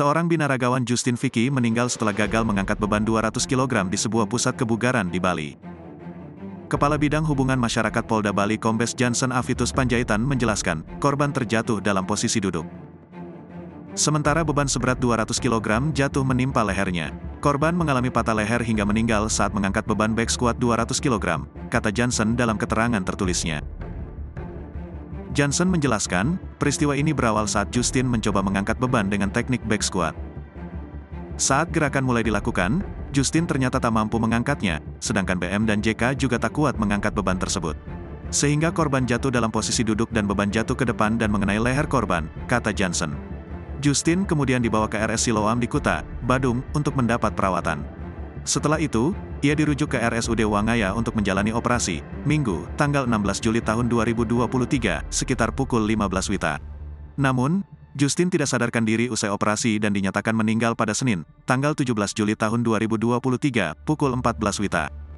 Seorang binaragawan Justin Vicky meninggal setelah gagal mengangkat beban 200 kg di sebuah pusat kebugaran di Bali. Kepala Bidang Hubungan Masyarakat Polda Bali Kombes Johnson Avitus Panjaitan menjelaskan, korban terjatuh dalam posisi duduk. Sementara beban seberat 200 kg jatuh menimpa lehernya. Korban mengalami patah leher hingga meninggal saat mengangkat beban back squat 200 kg, kata Johnson dalam keterangan tertulisnya. Johnson menjelaskan, peristiwa ini berawal saat Justin mencoba mengangkat beban dengan teknik back squat. Saat gerakan mulai dilakukan, Justin ternyata tak mampu mengangkatnya, sedangkan BM dan JK juga tak kuat mengangkat beban tersebut. Sehingga korban jatuh dalam posisi duduk dan beban jatuh ke depan dan mengenai leher korban, kata Johnson. Justin kemudian dibawa ke RS Siloam di Kuta, Badung, untuk mendapat perawatan. Setelah itu, ia dirujuk ke RSUD Wangaya untuk menjalani operasi, Minggu, tanggal 16 Juli tahun 2023, sekitar pukul 15 Wita. Namun, Justin tidak sadarkan diri usai operasi dan dinyatakan meninggal pada Senin, tanggal 17 Juli tahun 2023, pukul 14 Wita.